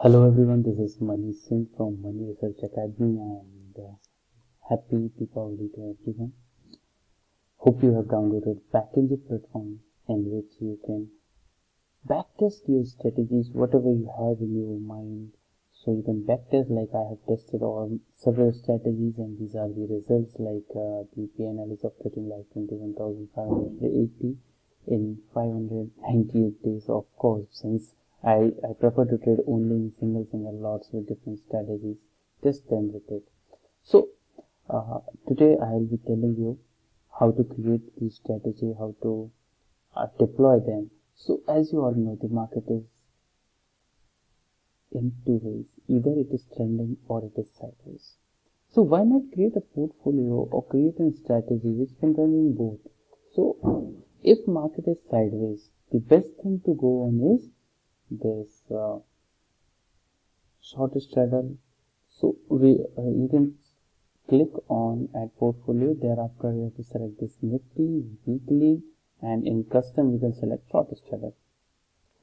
Hello everyone, this is Manish Singh from Mani Research Academy and uh, happy Deepavali to everyone. Hope you have downloaded Backtest platform in which you can backtest your strategies, whatever you have in your mind. So you can backtest like I have tested all several strategies and these are the results like uh, the PNL is operating like 21,580 in 598 days of course since I, I prefer to trade only in single single lots with different strategies. Just then with it. So uh, today I will be telling you how to create the strategy, how to uh, deploy them. So as you all know, the market is in two ways. Either it is trending or it is sideways. So why not create a portfolio or create a strategy which can run in both? So if market is sideways, the best thing to go on is this uh, short straddle so we uh, you can click on add portfolio. Thereafter you have to select this nifty weekly. And in custom you can select short straddle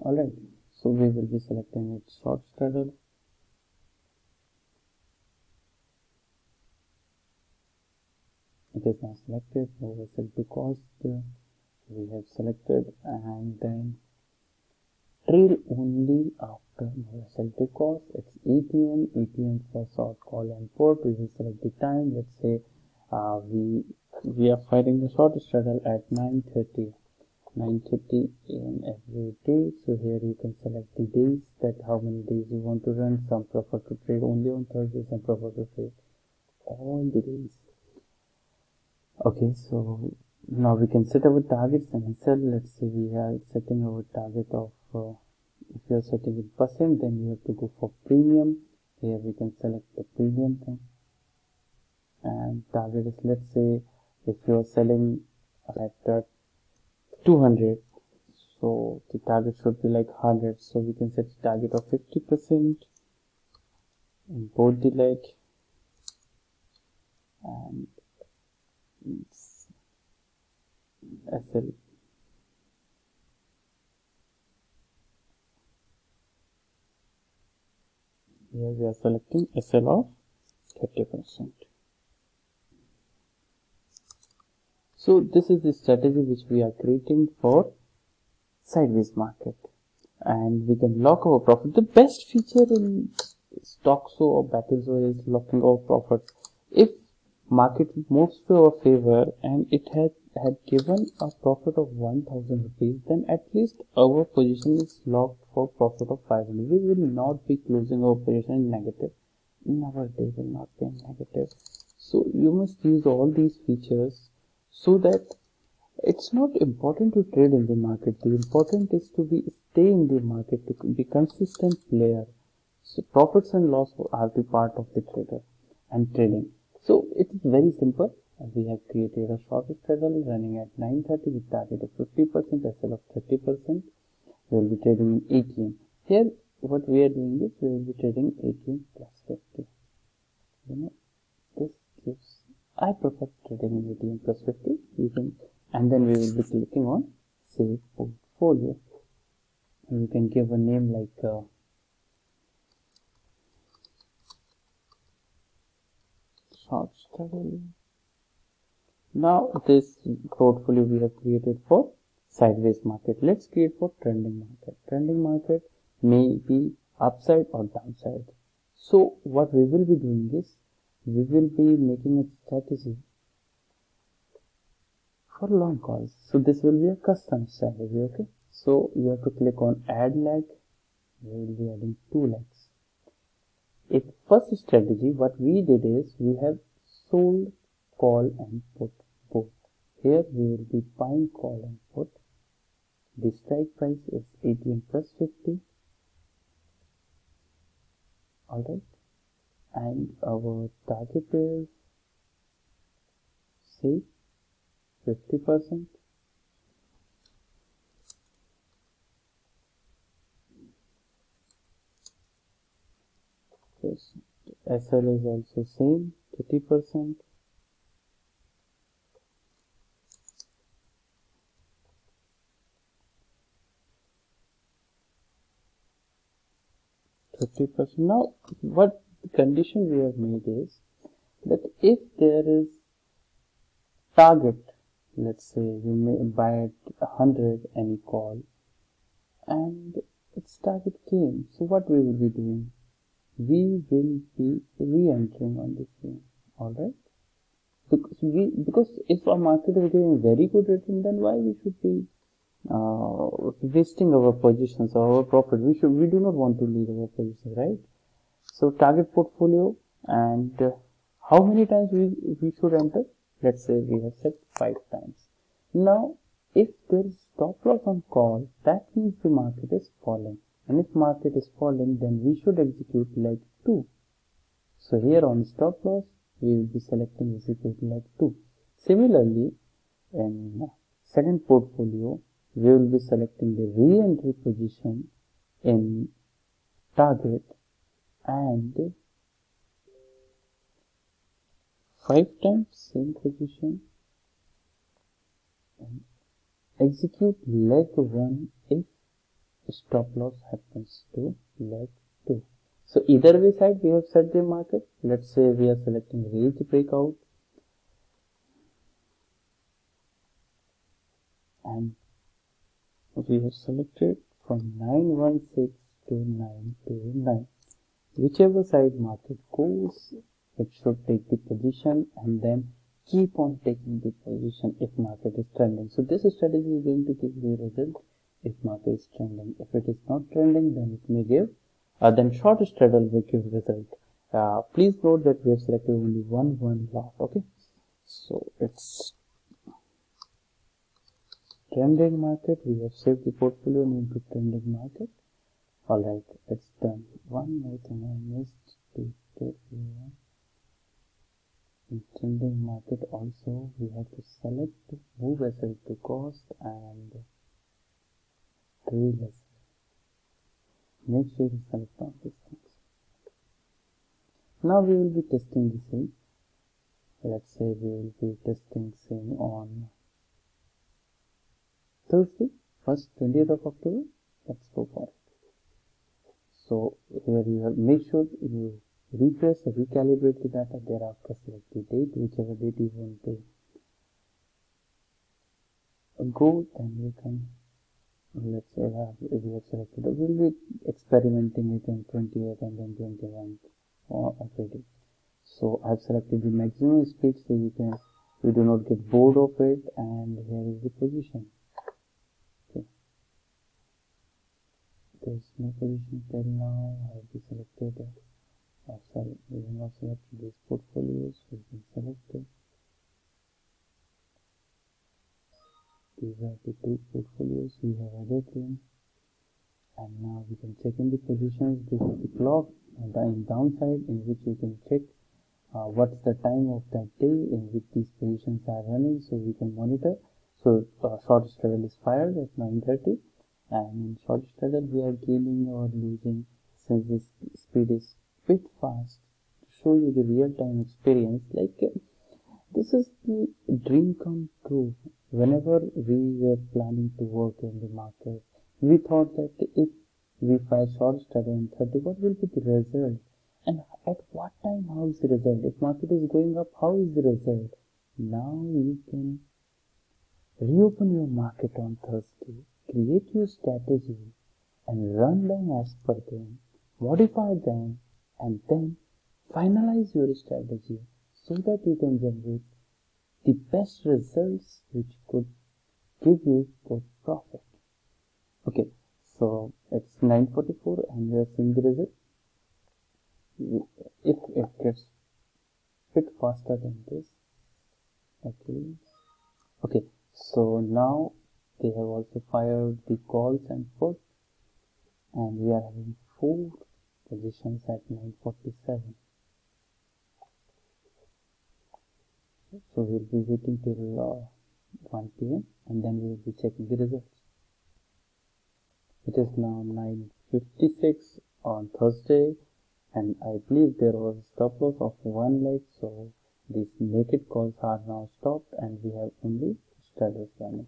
all right so we will be selecting it short straddle it is now selected. We will select the we have selected. And then trail only after selected course it's ATM ATM for short call and put we will select the time. Let's say uh, we we are fighting the short straddle at 9:30 9:30 am every day. So here you can select the days that how many days you want to run. Some prefer to trade only on Thursday some prefer to trade all the days. Okay so now we can set our targets and sell. Let's say we are setting our target of uh, if you are setting it percent then you have to go for premium. Here we can select the premium thing. And target is let's say if you are selling at uh, 200 so the target should be like 100 so we can set the target of 50 percent the leg. And SL here we are selecting SL of 30%. So this is the strategy which we are creating for sideways market and we can lock our profit. The best feature in Stoxxo or Backinzo is locking our profit. If market moves to our favor and it had had given a profit of 1000 rupees then at least our position is locked for profit of 500 we will not be closing our position in negative. Never they will not be negative. So you must use all these features so that it's not important to trade in the market. The important is to be stay in the market to be consistent player. So profits and loss are the part of the trader and trading. So it is very simple we have created a short straddle running at 930 with target of 50% SL of 30%. We will be trading in ATM. Here what we are doing is we will be trading ATM plus 50. You know, this gives, I prefer trading in ATM plus 50. You can, and then we will be clicking on save portfolio. And you can give a name like uh, short straddle now this portfolio we have created for sideways market. Let's create for trending market. Trending market may be upside or downside. So what we will be doing is we will be making a strategy for long calls. So this will be a custom strategy. Okay. So you have to click on add leg. We will be adding two legs. If first strategy, what we did is we have sold call and put Here we will be buying and put. The strike price is ATM plus 50. Alright. And our target is say 50%. SL is also same 30 percent 50% now what the condition we have made is that if there is target let's say you may buy at 100 any call and its target came so what we will be doing? We will be re-entering on this game all right? Because we because if our market is giving very good return then why we should be wasting our positions or our profit. We should we do not want to leave our positions right? So target portfolio and uh, how many times we we should enter? Let's say we have set five times. Now if there is stop loss on call that means the market is falling. And if market is falling then we should execute leg 2 so here on stop loss we will be selecting execute leg 2 similarly in second portfolio we will be selecting the re-entry position in target and 5 times same position. And execute leg 1 if stop loss happens to leg 2 so either way side we have set the market. Let's say we are selecting range breakout and we have selected from 916 to 929 whichever side market goes it should take the position and then keep on taking the position if market is trending. So this strategy is going to give the result if market is trending. If it is not trending then it may give uh, then short straddle will give result. Uh, please note that we have selected only one one lot okay? So it's trending market we have saved the portfolio name to trending market. All right it's done one more thing i missed to tell you. In trending market also we have to select move SL to cost and trail make sure you select all these things. Now we will be testing the same. Let's say we will be testing same on Thursday, first 20th of October. Let's go for it. So here you have make sure you refresh or recalibrate the data thereafter select the date, whichever date you want to go, then you can uh, let's say have, you have selected we'll be experimenting it on 20th and then 21st of the day. So I've selected the maximum speed so you can you do not get bored of it and here is the position there's no position till now I have be selected uh, sorry we have not selected portfolios we can select it these are the two portfolios we have added them and now we can check in the positions this is the clock and in downside in which you can check uh, what's the time of that day in which these positions are running so we can monitor. So uh, short straddle is fired at 930 and in short straddle we are gaining or losing since this speed is bit fast to show you the real-time experience. Like uh, this is the dream come true. Whenever we were planning to work in the market we thought that if we buy short straddle in 30 what will be the result? And at what time how is the result? If market is going up how is the result? Now you can reopen your market on thursday create your strategy and run them as per them, modify them, and then finalize your strategy so that you can generate the best results which could give you good profit. Okay, so it's 944 and we are seeing the result. If it gets bit faster than this, okay, okay, so now they have also fired the calls and put and we are having four positions at 947 so we'll be waiting till uh, 1 p.m and then we will be checking the results. It is now 956 on thursday and i believe there was a stop loss of one leg so these naked calls are now stopped and we have only straddles running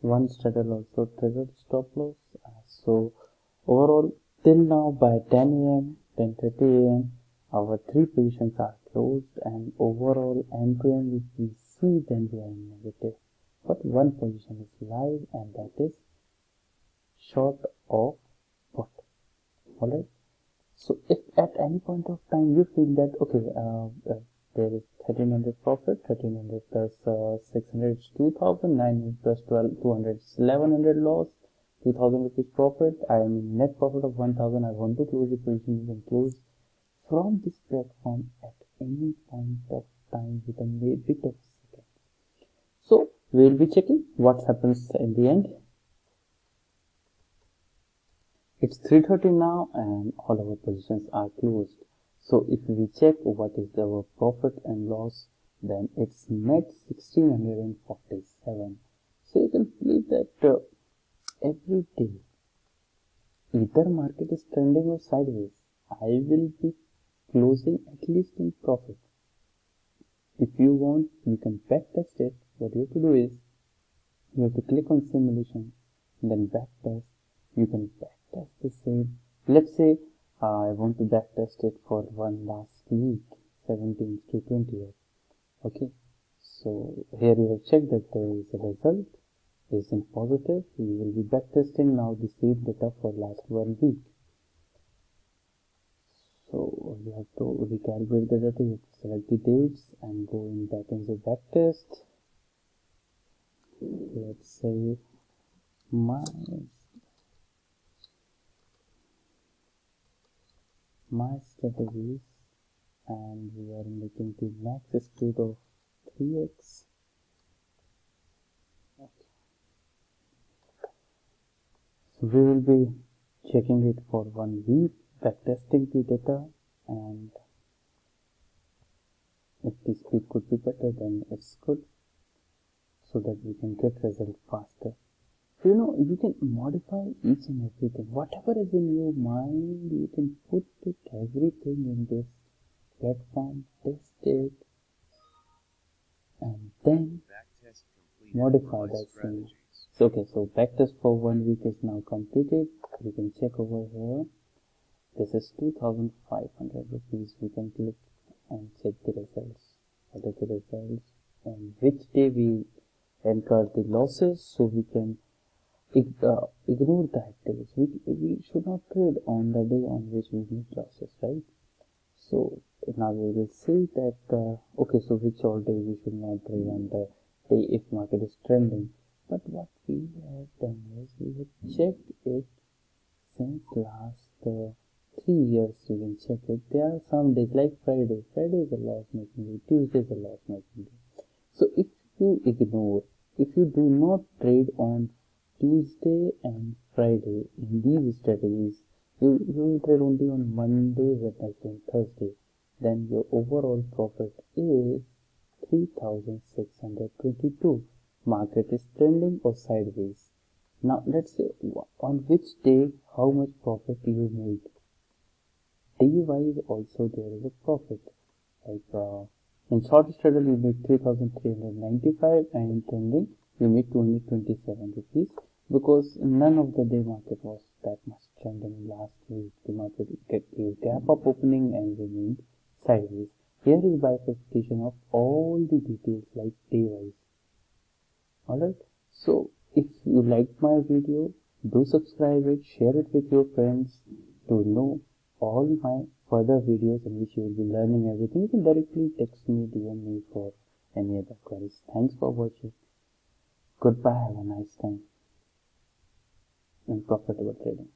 one straddle also triggered stop loss. Uh, so overall till now by 10 a.m 10:30 a.m our three positions are closed and overall end to end if we see then we are in negative. But one position is live and that is short of put alright? So if at any point of time you feel that okay uh, uh, there is 1300 profit 1300 plus uh, 600 is 2000 plus 12 200 is 1100 loss 2000 rupees profit. I am in net profit of 1000 i want to close the position you can close from this platform at any point of time with a bit of seconds. So we will be checking what happens in the end. It's 3.30 now and all our positions are closed so if we check what is our profit and loss then it's net 1647 so you can believe that uh, every day either market is trending or sideways i will be closing at least in profit. If you want you can backtest it. What you have to do is you have to click on simulation then backtest. you can backtest the same. Let's say uh, I want to backtest it for one last week 17th to 20th okay so here you have checked that there is a result is in positive? We will be backtesting now the same data for last one week. So you have to recalibrate the data you select the dates and go in back into backtest let's say my my strategies and we are making the max speed of 3x so we will be checking it for one week backtesting the data and if the speed could be better then it's good so that we can get result faster you know you can modify each and everything. Whatever is in your mind you can put it everything in this platform test it and then modify that thing so okay so backtest for one week is now completed. You can check over here. This is 2500 rupees. We can click and check the results what are the results and which day we enter the losses so we can uh, ignore that days. We, we should not trade on the day on which we make losses, right? So now we will see that, uh, okay, so which all day we should not trade on the day if market is trending. But what we have done is we have checked it since last uh, three years. You can check it. There are some days like Friday. Friday is a loss making day. Tuesday is a loss making day. So if you ignore, if you do not trade on Tuesday and Friday. In these strategies you, you will trade only on Monday, Wednesday and Thursday. Then your overall profit is 3622 market is trending or sideways. Now let's say on which day how much profit you made. Day wise also there is a profit. Like uh, in short straddle you make 3395 and in trending you make 227 rupees because none of the day market was that much trending last week. The market get a gap up opening and remained sideways. Here is bifurcation of all the details like day wise. Alright, so if you liked my video, do subscribe it, share it with your friends to know all my further videos in which you will be learning everything. You can directly text me, DM me for any other queries. Thanks for watching. Goodbye, have a nice time and profitable trading.